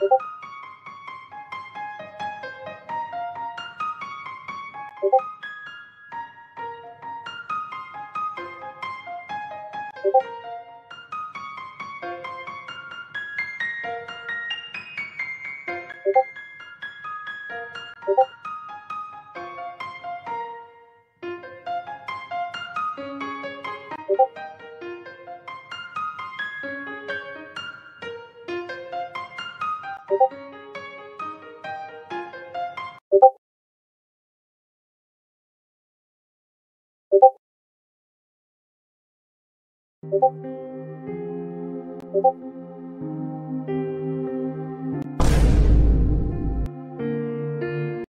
you 오버 오버